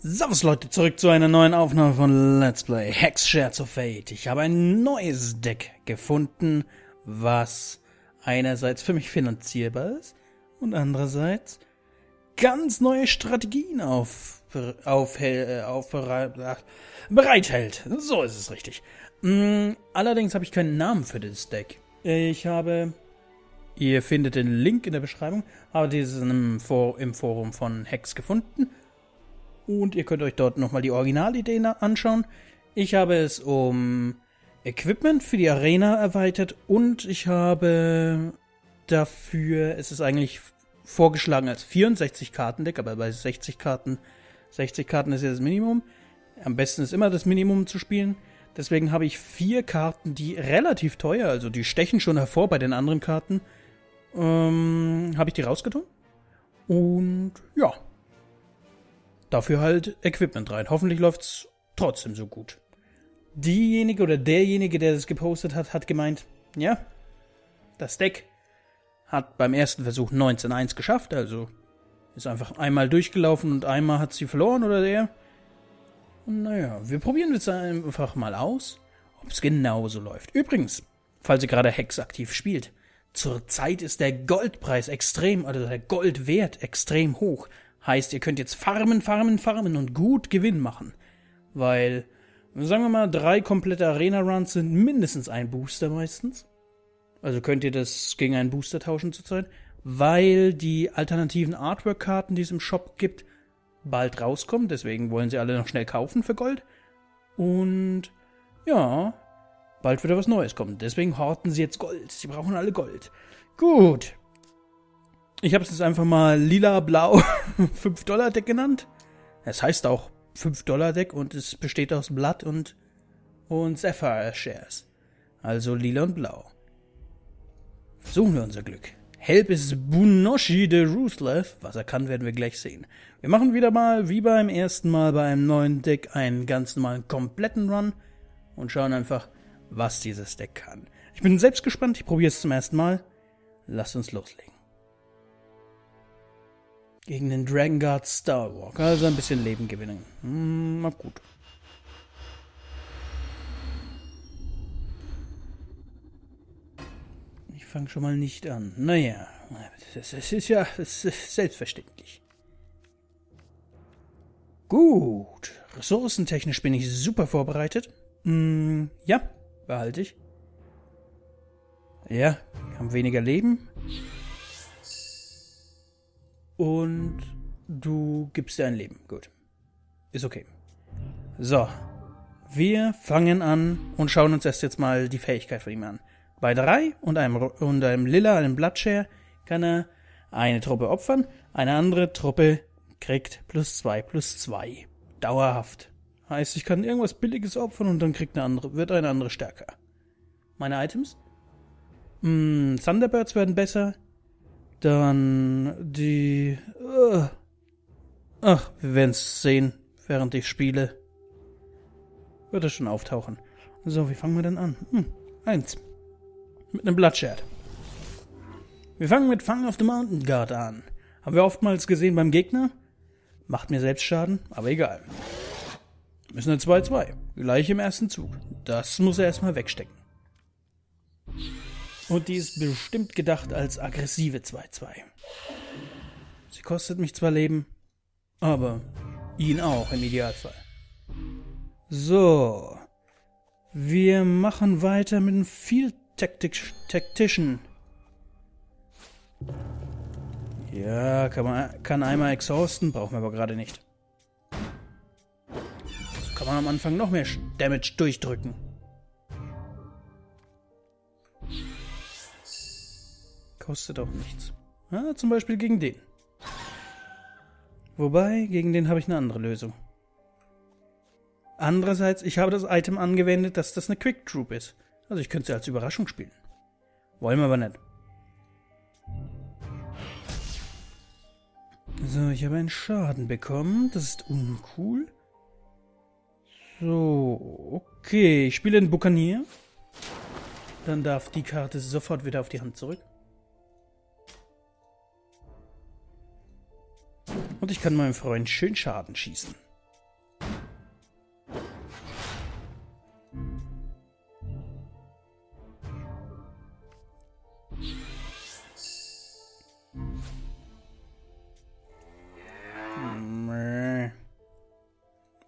Servus Leute, zurück zu einer neuen Aufnahme von Let's Play Hex Shards of Fate. Ich habe ein neues Deck gefunden, was einerseits für mich finanzierbar ist und andererseits ganz neue Strategien auf, auf, äh, auf, auf bereithält. So ist es richtig. Mm, allerdings habe ich keinen Namen für das Deck. Ich habe, ihr findet den Link in der Beschreibung, habe dieses im, im Forum von Hex gefunden und ihr könnt euch dort nochmal die Originalideen anschauen. Ich habe es um Equipment für die Arena erweitert und ich habe dafür, es ist eigentlich vorgeschlagen als 64 Karten Deck, aber bei 60 Karten, 60 Karten ist ja das Minimum. Am besten ist immer das Minimum zu spielen. Deswegen habe ich vier Karten, die relativ teuer, also die stechen schon hervor bei den anderen Karten. Ähm, habe ich die rausgetan. Und ja, Dafür halt Equipment rein. Hoffentlich läuft's trotzdem so gut. Diejenige oder derjenige, der das gepostet hat, hat gemeint, ja, das Deck hat beim ersten Versuch 19-1 geschafft, also ist einfach einmal durchgelaufen und einmal hat sie verloren oder der. Und naja, wir probieren jetzt einfach mal aus, ob es genauso läuft. Übrigens, falls ihr gerade Hex aktiv spielt, zurzeit ist der Goldpreis extrem, also der Goldwert extrem hoch. Heißt, ihr könnt jetzt farmen, farmen, farmen und gut Gewinn machen. Weil, sagen wir mal, drei komplette Arena-Runs sind mindestens ein Booster meistens. Also könnt ihr das gegen einen Booster tauschen zurzeit. Weil die alternativen Artwork-Karten, die es im Shop gibt, bald rauskommen. Deswegen wollen sie alle noch schnell kaufen für Gold. Und ja, bald wird da was Neues kommen. Deswegen horten sie jetzt Gold. Sie brauchen alle Gold. Gut. Ich habe es jetzt einfach mal lila-blau 5-Dollar-Deck genannt. Es heißt auch 5-Dollar-Deck und es besteht aus Blatt und, und Sapphire Shares. Also lila und blau. Suchen wir unser Glück. Help ist Bunoshi de Ruslev. Was er kann, werden wir gleich sehen. Wir machen wieder mal, wie beim ersten Mal bei einem neuen Deck, einen ganz normalen kompletten Run und schauen einfach, was dieses Deck kann. Ich bin selbst gespannt, ich probiere es zum ersten Mal. Lasst uns loslegen. Gegen den Dragon Guard Starwalker. Also ein bisschen Leben gewinnen. Hm, na gut. Ich fange schon mal nicht an. Naja, das, ist ja das ist selbstverständlich. Gut. Ressourcentechnisch bin ich super vorbereitet. Hm, ja, behalte ich. Ja, haben weniger Leben und du gibst dir ein Leben. Gut. Ist okay. So. Wir fangen an und schauen uns erst jetzt mal die Fähigkeit von ihm an. Bei drei und einem, und einem Lilla, einem Bloodshare, kann er eine Truppe opfern, eine andere Truppe kriegt plus zwei plus zwei. Dauerhaft. Heißt, ich kann irgendwas Billiges opfern und dann kriegt eine andere, wird eine andere stärker. Meine Items? Mm, Thunderbirds werden besser, dann die. Uh, ach, wir werden es sehen, während ich spiele. Wird es schon auftauchen. So, wie fangen wir denn an? Hm, eins. Mit einem Bloodshed. Wir fangen mit Fang of the Mountain Guard an. Haben wir oftmals gesehen beim Gegner. Macht mir selbst Schaden, aber egal. Müssen eine 2-2. Gleich im ersten Zug. Das muss er erstmal wegstecken. Und die ist bestimmt gedacht als aggressive 2-2. Sie kostet mich zwar Leben, aber ihn auch im Idealfall. So. Wir machen weiter mit dem Field Tactic Tactician. Ja, kann man kann einmal exhausten, brauchen wir aber gerade nicht. Kann man am Anfang noch mehr Damage durchdrücken. Kostet auch nichts. Ja, zum Beispiel gegen den. Wobei, gegen den habe ich eine andere Lösung. Andererseits, ich habe das Item angewendet, dass das eine Quick Troop ist. Also ich könnte sie als Überraschung spielen. Wollen wir aber nicht. So, ich habe einen Schaden bekommen. Das ist uncool. So, okay. Ich spiele einen Bukanier. Dann darf die Karte sofort wieder auf die Hand zurück. Und ich kann meinem Freund schön Schaden schießen.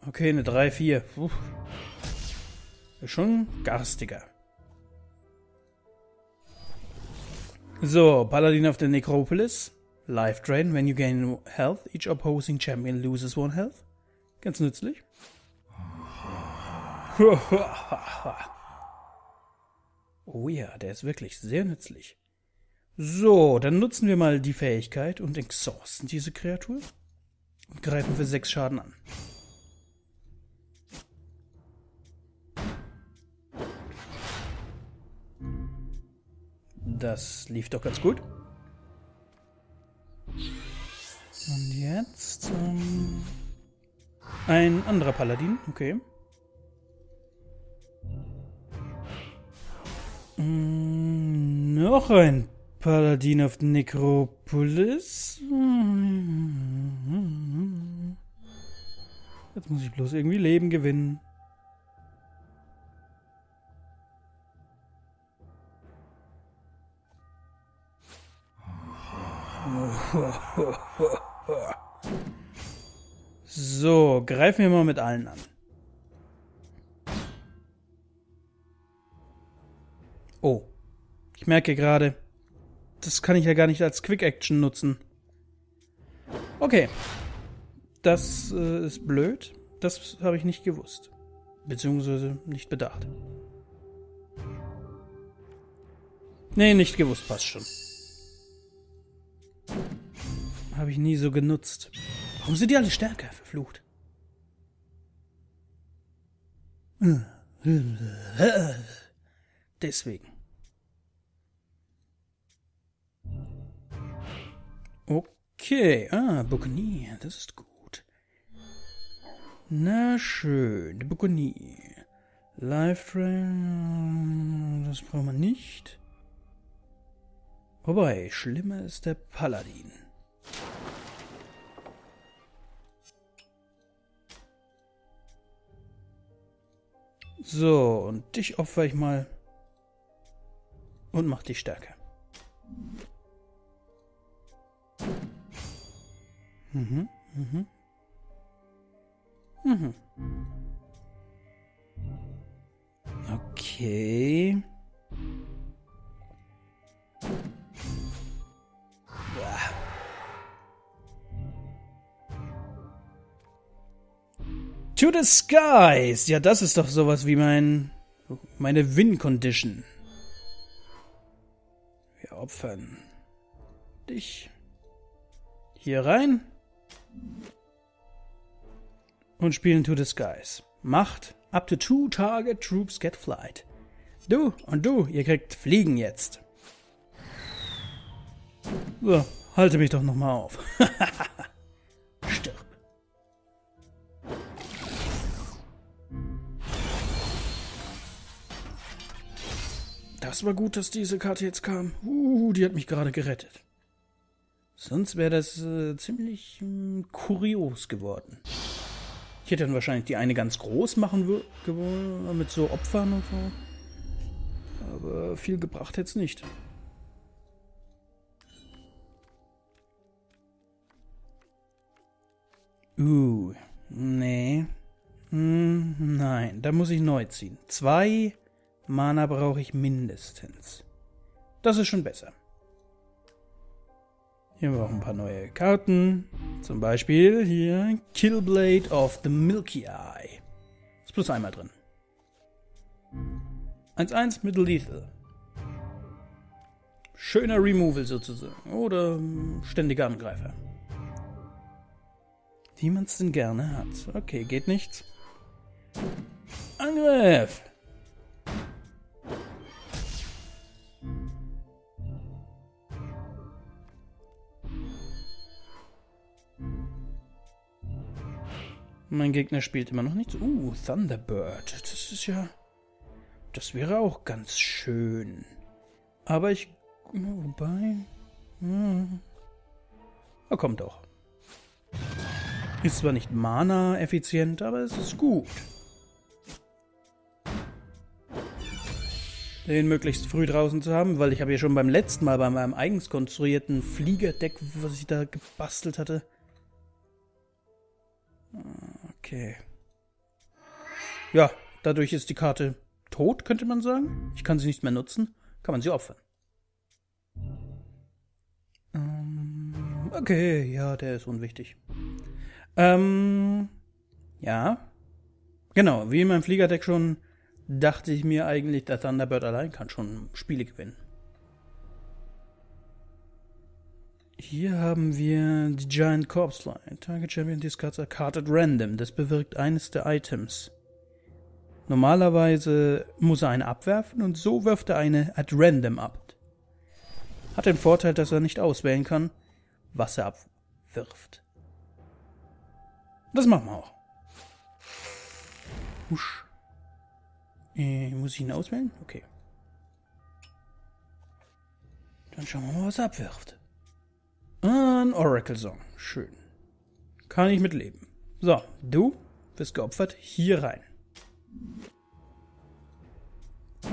Okay, eine 3, 4. Puh. Schon garstiger. So, Paladin auf der Nekropolis. Life Drain. When you gain health, each opposing champion loses one health. Ganz nützlich. Oh ja, der ist wirklich sehr nützlich. So, dann nutzen wir mal die Fähigkeit und exhausten diese Kreatur und greifen für 6 Schaden an. Das lief doch ganz gut. Und jetzt ähm, ein anderer Paladin, okay. Mm, noch ein Paladin auf Necropolis. Jetzt muss ich bloß irgendwie Leben gewinnen. Greifen wir mal mit allen an. Oh, ich merke gerade, das kann ich ja gar nicht als Quick Action nutzen. Okay, das äh, ist blöd. Das habe ich nicht gewusst. Beziehungsweise nicht bedacht. Nee, nicht gewusst, passt schon. Habe ich nie so genutzt. Warum sind die alle stärker, verflucht? Deswegen. Okay, ah, Buccaneer, das ist gut. Na schön, Buccaneer. Train, das brauchen wir nicht. Wobei, schlimmer ist der Paladin. So, und dich opfer ich mal. Und mach dich stärker. Mhm, mhm. Mhm. Okay. To the skies! Ja, das ist doch sowas wie mein. meine Win-Condition. Wir opfern dich hier rein und spielen To the skies. Macht up to two target troops get flight. Du und du, ihr kriegt Fliegen jetzt. So, halte mich doch nochmal auf. Das war gut, dass diese Karte jetzt kam. Uh, die hat mich gerade gerettet. Sonst wäre das äh, ziemlich äh, kurios geworden. Ich hätte dann wahrscheinlich die eine ganz groß machen wollen, mit so Opfern und so. Aber viel gebracht hätte es nicht. Uh, nee. Hm, nein, da muss ich neu ziehen. Zwei Mana brauche ich mindestens. Das ist schon besser. Hier haben wir auch ein paar neue Karten. Zum Beispiel hier Killblade of the Milky Eye. Ist plus einmal drin. 1-1 mit Lethal. Schöner Removal sozusagen. Oder ständiger Angreifer. Wie man es denn gerne hat. Okay, geht nichts. Angriff! Mein Gegner spielt immer noch nicht so. Uh, Thunderbird. Das ist ja. Das wäre auch ganz schön. Aber ich. Wobei. Hm. Er kommt doch. Ist zwar nicht Mana-effizient, aber es ist gut. Den möglichst früh draußen zu haben, weil ich habe ja schon beim letzten Mal bei meinem eigens konstruierten Fliegerdeck, was ich da gebastelt hatte, Okay. ja, dadurch ist die Karte tot, könnte man sagen. Ich kann sie nicht mehr nutzen. Kann man sie opfern. Ähm, okay, ja, der ist unwichtig. Ähm, ja. Genau, wie in meinem Fliegerdeck schon, dachte ich mir eigentlich, der Thunderbird allein kann schon Spiele gewinnen. Hier haben wir die Giant Corpse Line. Target Champion discards a card at random. Das bewirkt eines der Items. Normalerweise muss er eine abwerfen und so wirft er eine at random ab. Hat den Vorteil, dass er nicht auswählen kann, was er abwirft. Das machen wir auch. Husch. Äh, muss ich ihn auswählen? Okay. Dann schauen wir mal, was er abwirft. Ein Oracle Song. Schön. Kann ich mitleben. So, du wirst geopfert hier rein.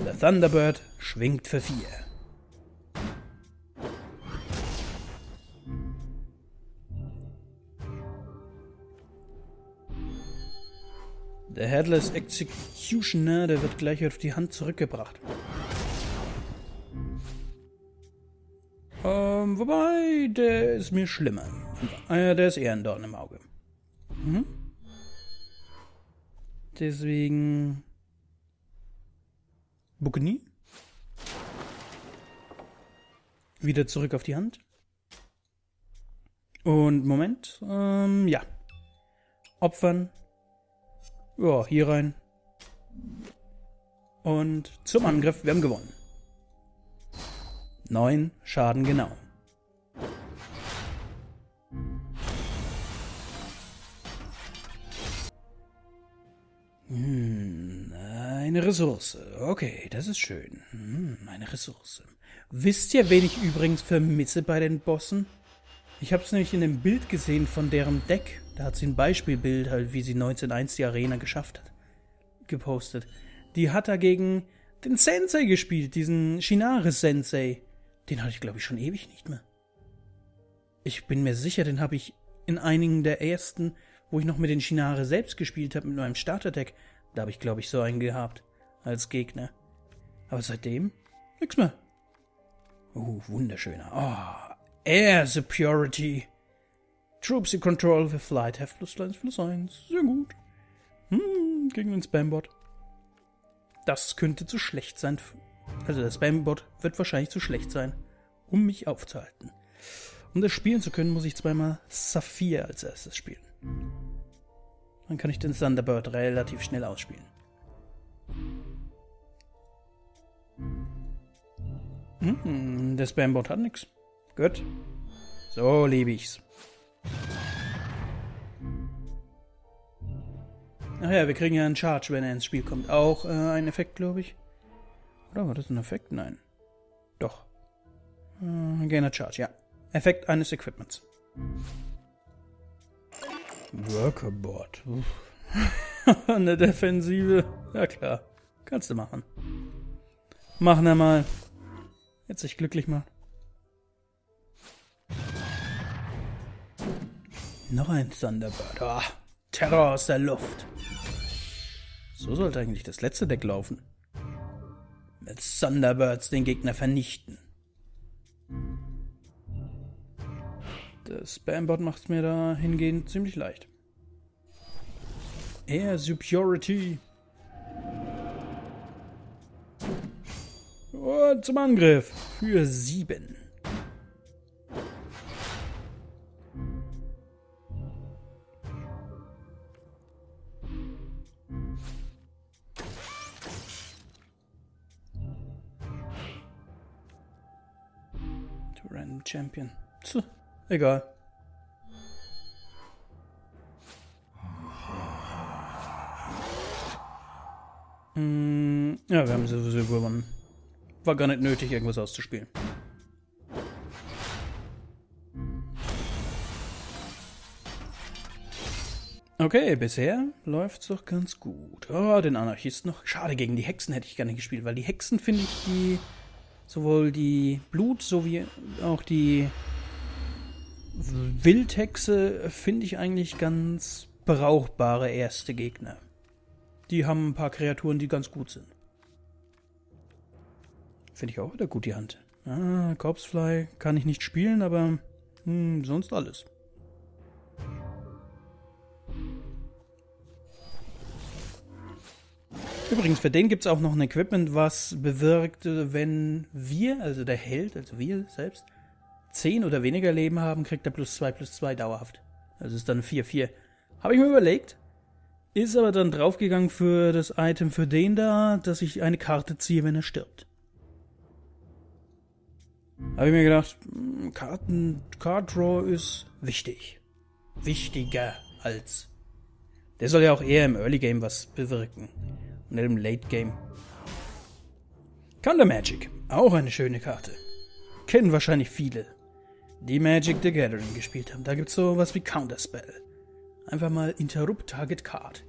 Der Thunderbird schwingt für vier. Der Headless Executioner, der wird gleich auf die Hand zurückgebracht. Ähm, wobei, der ist mir schlimmer. Äh, der ist eher ein Dorn im Auge. Mhm. Deswegen. Bukni. Wieder zurück auf die Hand. Und Moment. Ähm, ja. Opfern. Ja, hier rein. Und zum Angriff. Wir haben gewonnen. 9 Schaden genau. Hm, eine Ressource. Okay, das ist schön. Hm, eine Ressource. Wisst ihr, wen ich übrigens vermisse bei den Bossen? Ich habe es nämlich in dem Bild gesehen von deren Deck. Da hat sie ein Beispielbild, halt, wie sie 1901 die Arena geschafft hat, gepostet. Die hat dagegen den Sensei gespielt, diesen Shinare Sensei. Den hatte ich, glaube ich, schon ewig nicht mehr. Ich bin mir sicher, den habe ich in einigen der ersten, wo ich noch mit den Shinare selbst gespielt habe, mit meinem Starterdeck. Da habe ich, glaube ich, so einen gehabt. Als Gegner. Aber seitdem nix mehr. Oh, wunderschöner. Oh, Air Superiority. Troops in Control für Flight have plus 1 plus 1. Sehr gut. Hm, gegen den Spambot. Das könnte zu schlecht sein also der Spambot wird wahrscheinlich zu schlecht sein, um mich aufzuhalten. Um das spielen zu können, muss ich zweimal Saphir als erstes spielen. Dann kann ich den Thunderbird relativ schnell ausspielen. Hm, der Spambot hat nichts. Gut. So liebe ich's. Ach ja, wir kriegen ja einen Charge, wenn er ins Spiel kommt. Auch äh, ein Effekt, glaube ich. Oder war das ein Effekt? Nein. Doch. Äh, Gainer Charge, ja. Effekt eines Equipments. Workerboard. Eine Defensive. Ja klar. Kannst du machen. Machen wir mal. Jetzt sich glücklich macht. Noch ein Thunderbird. Oh, Terror aus der Luft. So sollte eigentlich das letzte Deck laufen mit Thunderbirds den Gegner vernichten. Der Spambot macht es mir da hingehend ziemlich leicht. Air Superiority. Und zum Angriff für sieben. Egal. Hm, ja, wir haben sowieso gewonnen. War gar nicht nötig, irgendwas auszuspielen. Okay, bisher läuft's doch ganz gut. Oh, den Anarchist noch. Schade, gegen die Hexen hätte ich gerne gespielt, weil die Hexen finde ich die sowohl die Blut sowie auch die Wildhexe finde ich eigentlich ganz brauchbare erste Gegner. die haben ein paar Kreaturen, die ganz gut sind. Finde ich auch wieder gut, die Hand. Ah, Corpsefly kann ich nicht spielen, aber hm, sonst alles. Übrigens, für den gibt es auch noch ein Equipment, was bewirkt, wenn wir, also der Held, also wir selbst, 10 oder weniger Leben haben, kriegt er plus 2 plus 2 dauerhaft. Also ist dann 4-4. Habe ich mir überlegt. Ist aber dann draufgegangen für das Item für den da, dass ich eine Karte ziehe, wenn er stirbt. Habe ich mir gedacht, hm, Karten, Card Draw ist wichtig. Wichtiger als. Der soll ja auch eher im Early Game was bewirken. Und nicht im Late Game. Counter Magic. Auch eine schöne Karte. Kennen wahrscheinlich viele, die Magic the Gathering gespielt haben. Da gibt's so was wie Counter Spell. Einfach mal Interrupt Target Card.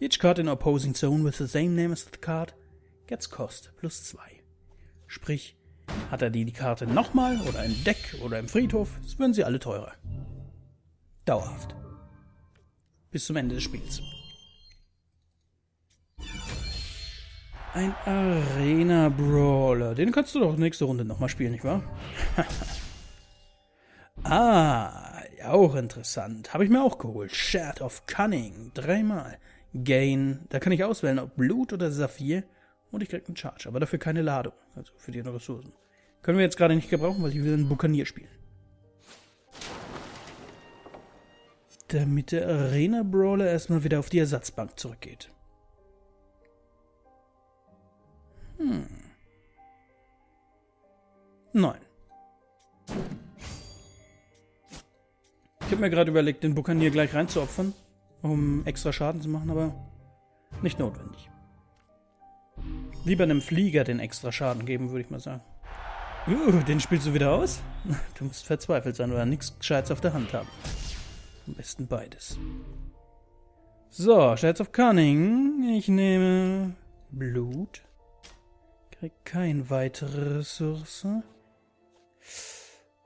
Each card in opposing zone with the same name as the card gets cost plus 2. Sprich, hat er die, die Karte nochmal oder im Deck oder im Friedhof, so werden sie alle teurer. Dauerhaft. Bis zum Ende des Spiels. Ein Arena Brawler. Den kannst du doch nächste Runde nochmal spielen, nicht wahr? ah, auch interessant. Habe ich mir auch geholt. Shard of Cunning. Dreimal. Gain. Da kann ich auswählen, ob Blut oder Saphir. Und ich krieg einen Charge. Aber dafür keine Ladung. Also für die Ressourcen. Können wir jetzt gerade nicht gebrauchen, weil ich will einen Bukanier spielen. Damit der Arena Brawler erstmal wieder auf die Ersatzbank zurückgeht. Hm. Nein. Ich habe mir gerade überlegt, den Bukanier gleich reinzuopfern, um extra Schaden zu machen, aber nicht notwendig. Lieber einem Flieger den extra Schaden geben, würde ich mal sagen. Uh, den spielst du wieder aus? Du musst verzweifelt sein oder nichts Gescheites auf der Hand haben. Am besten beides. So, Scherz of Cunning. Ich nehme Blut. Krieg keine weitere Ressource.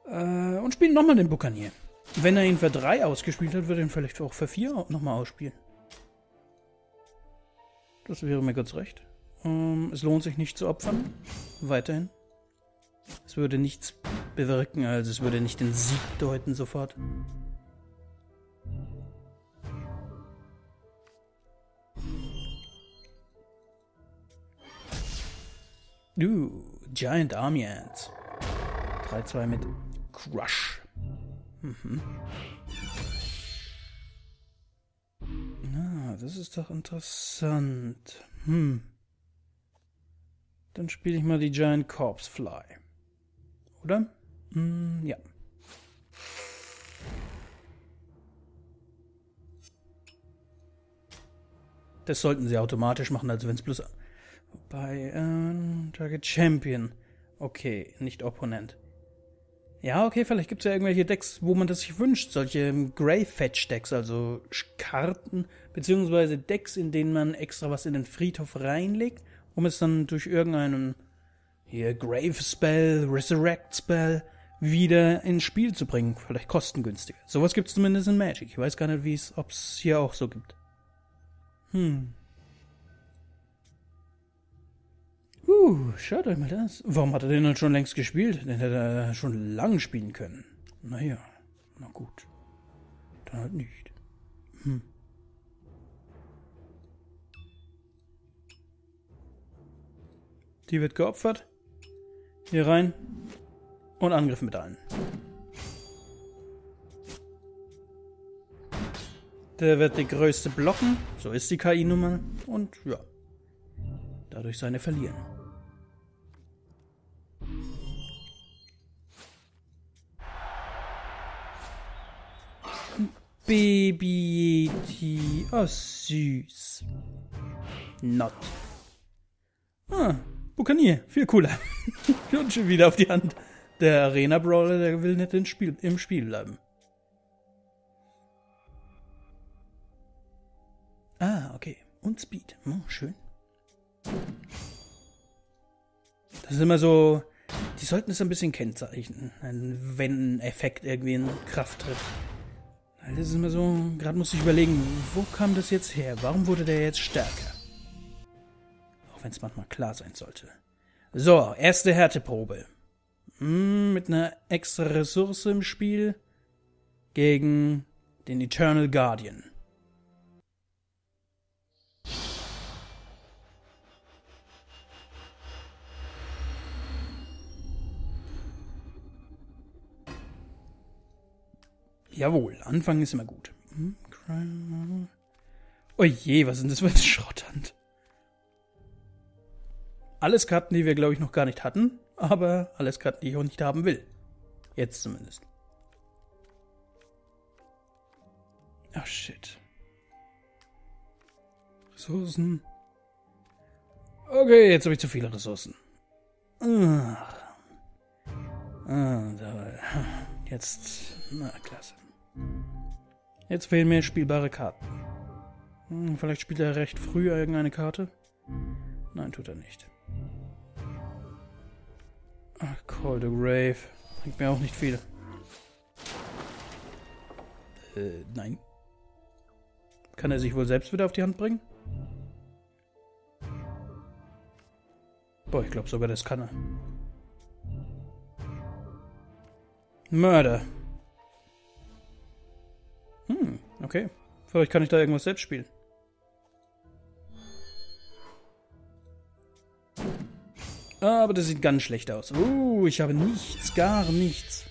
Äh, und spiele nochmal den Bukanier. Wenn er ihn für 3 ausgespielt hat, wird er ihn vielleicht auch für 4 nochmal ausspielen. Das wäre mir ganz recht. Ähm, es lohnt sich nicht zu opfern. Weiterhin. Es würde nichts bewirken, also es würde nicht den Sieg deuten sofort. Uh, Giant Army Ants. 3-2 mit Crush. Mhm. Na, das ist doch interessant. Hm. Dann spiele ich mal die Giant Corpse Fly. Oder? Hm, ja. Das sollten sie automatisch machen, also wenn es bloß bei äh, Target Champion. Okay, nicht Opponent. Ja, okay, vielleicht gibt es ja irgendwelche Decks, wo man das sich wünscht. Solche Grey Fetch Decks, also Karten, beziehungsweise Decks, in denen man extra was in den Friedhof reinlegt, um es dann durch irgendeinen hier Grave Spell, Resurrect Spell wieder ins Spiel zu bringen. Vielleicht kostengünstiger. Sowas gibt es zumindest in Magic. Ich weiß gar nicht, ob es hier auch so gibt. Hm. Uh, schaut euch mal das. Warum hat er den dann schon längst gespielt? Den hätte er schon lang spielen können. Naja, na gut. Dann halt nicht. Hm. Die wird geopfert. Hier rein. Und Angriff mit allen. Der wird die größte blocken. So ist die KI-Nummer. Und ja. Dadurch seine verlieren. Baby Yeti. Oh, süß. Not. Ah, Bukanier, viel cooler. Und schon wieder auf die Hand. Der Arena Brawler, der will nicht im Spiel, im Spiel bleiben. Ah, okay. Und Speed. Oh, schön. Das ist immer so. Die sollten es ein bisschen kennzeichnen, wenn ein Effekt irgendwie in Kraft tritt. Das ist immer so. Gerade muss ich überlegen, wo kam das jetzt her? Warum wurde der jetzt stärker? auch wenn es manchmal klar sein sollte. So, erste Härteprobe. Hm, mit einer extra Ressource im Spiel gegen den Eternal Guardian. Jawohl, Anfang ist immer gut. Hm, oh je, was denn das für ein Schrotthand? Alles Karten, die wir, glaube ich, noch gar nicht hatten, aber alles Karten, die ich auch nicht haben will. Jetzt zumindest. Ach, shit. Ressourcen. Okay, jetzt habe ich zu viele Ressourcen. Ah. Ah, jetzt. Na, klasse. Jetzt fehlen mir spielbare Karten. Hm, vielleicht spielt er recht früh irgendeine Karte? Nein, tut er nicht. Ach, Call the Grave. Bringt mir auch nicht viel. Äh, nein. Kann er sich wohl selbst wieder auf die Hand bringen? Boah, ich glaube sogar, das kann er. Mörder. Okay. Vielleicht kann ich da irgendwas selbst spielen. Aber das sieht ganz schlecht aus. Uh, ich habe nichts, gar nichts.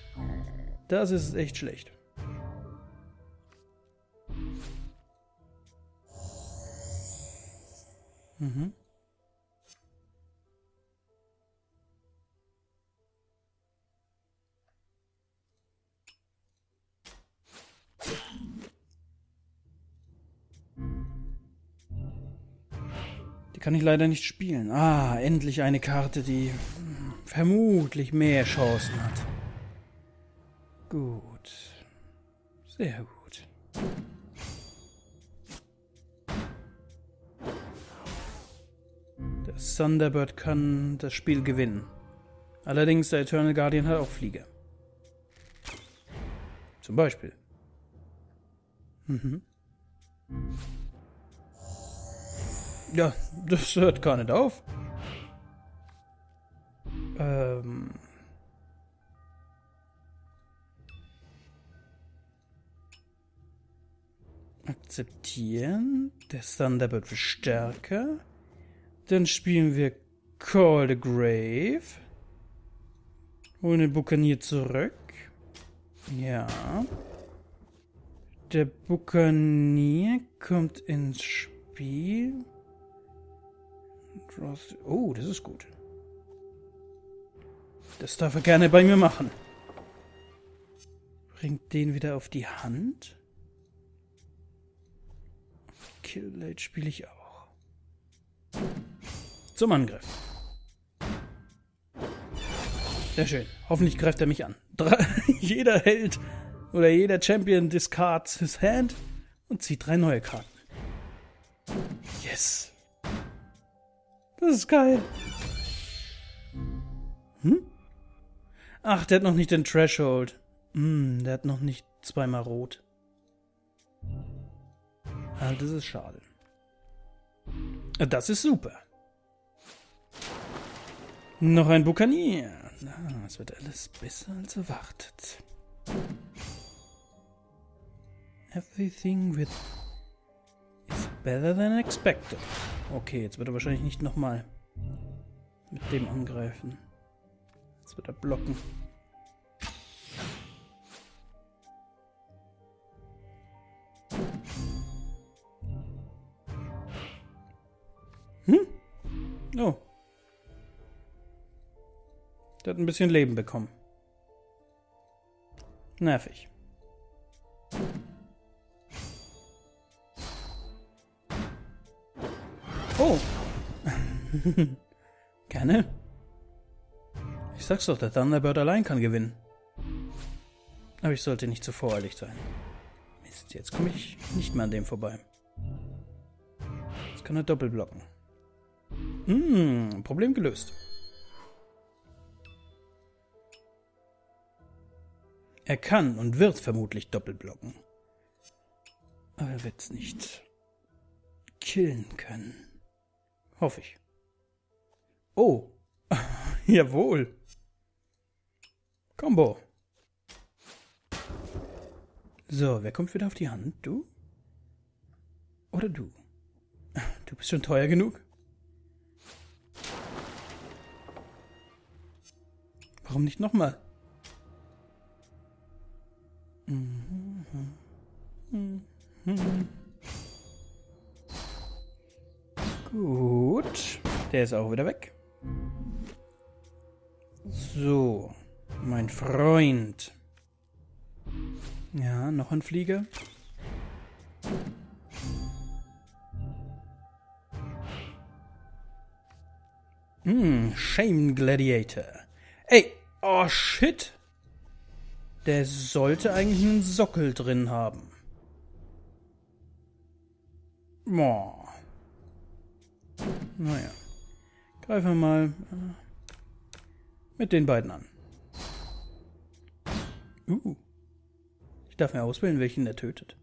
Das ist echt schlecht. Mhm. Kann ich leider nicht spielen. Ah, endlich eine Karte, die vermutlich mehr Chancen hat. Gut. Sehr gut. Der Thunderbird kann das Spiel gewinnen. Allerdings, der Eternal Guardian hat auch Flieger. Zum Beispiel. Mhm. Ja, das hört gar nicht auf. Ähm. Akzeptieren. Der Thunderbird wird stärker. Dann spielen wir Call the Grave. Holen den Buccaneer zurück. Ja. Der Buccaneer kommt ins Spiel. Oh, das ist gut. Das darf er gerne bei mir machen. Bringt den wieder auf die Hand. Killblade spiele ich auch. Zum Angriff. Sehr schön. Hoffentlich greift er mich an. Drei, jeder Held oder jeder Champion discards his hand und zieht drei neue Karten. Yes. Das ist geil. Hm? Ach, der hat noch nicht den Threshold. Hm, der hat noch nicht zweimal rot. Ah, das ist schade. Ah, das ist super. Noch ein Bukanier. Ah, es wird alles besser als erwartet. Everything with is better than expected. Okay, jetzt wird er wahrscheinlich nicht nochmal mit dem angreifen. Jetzt wird er blocken. Hm? Oh. Der hat ein bisschen Leben bekommen. Nervig. Oh. Gerne. Ich sag's doch, der Thunderbird allein kann gewinnen. Aber ich sollte nicht zu voreilig sein. Mist, jetzt komme ich nicht mehr an dem vorbei. Jetzt kann er doppelt blocken. Hm, Problem gelöst. Er kann und wird vermutlich doppelt blocken. Aber er wird's nicht killen können. Hoffe ich. Oh. Jawohl. Combo. So, wer kommt wieder auf die Hand? Du? Oder du? Du bist schon teuer genug? Warum nicht nochmal? Gut. Der ist auch wieder weg. So, mein Freund. Ja, noch ein Flieger. Hm, Shame Gladiator. Ey, oh shit. Der sollte eigentlich einen Sockel drin haben. Boah. Naja. Greifen wir mal äh, mit den beiden an. Uh. Ich darf mir auswählen, welchen er tötet.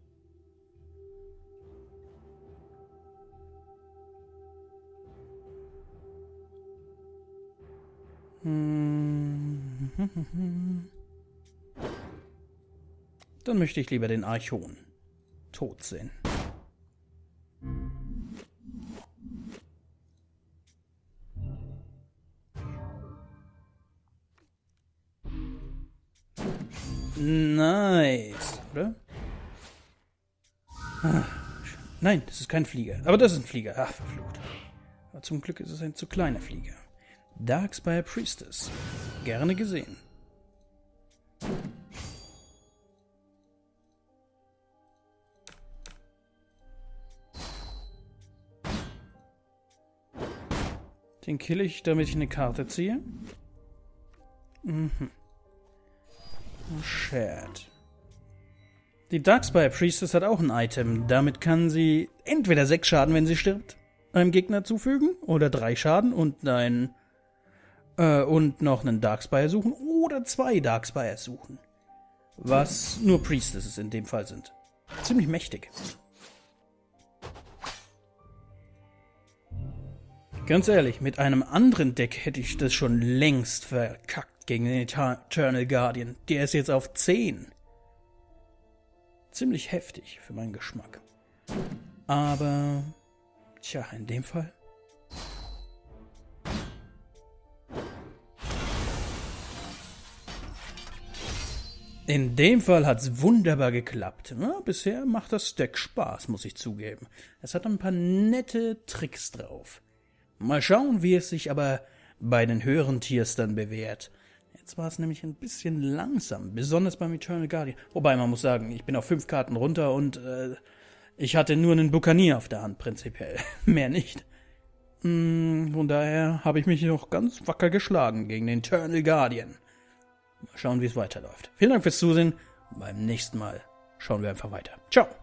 Dann möchte ich lieber den Archon tot sehen. Nice, oder? Ah, nein, das ist kein Flieger. Aber das ist ein Flieger. Ach, verflucht. Aber zum Glück ist es ein zu kleiner Flieger. Darkspire Priestess. Gerne gesehen. Den kill ich, damit ich eine Karte ziehe. Mhm. Shared. Die Darkspire Priestess hat auch ein Item. Damit kann sie entweder sechs Schaden, wenn sie stirbt, einem Gegner zufügen, oder drei Schaden und ein äh, und noch einen Darkspire suchen oder zwei Darkspire suchen. Was nur Priestesses in dem Fall sind. Ziemlich mächtig. Ganz ehrlich, mit einem anderen Deck hätte ich das schon längst verkackt gegen den Eternal Guardian. Der ist jetzt auf 10. Ziemlich heftig für meinen Geschmack. Aber, tja, in dem Fall. In dem Fall hat's wunderbar geklappt. Ja, bisher macht das Deck Spaß, muss ich zugeben. Es hat ein paar nette Tricks drauf. Mal schauen, wie es sich aber bei den höheren Tiers dann bewährt. Jetzt war es nämlich ein bisschen langsam, besonders beim Eternal Guardian. Wobei man muss sagen, ich bin auf fünf Karten runter und äh, ich hatte nur einen Bukanier auf der Hand prinzipiell. Mehr nicht. Hm, von daher habe ich mich noch ganz wacker geschlagen gegen den Eternal Guardian. Mal schauen, wie es weiterläuft. Vielen Dank fürs Zusehen. Beim nächsten Mal schauen wir einfach weiter. Ciao.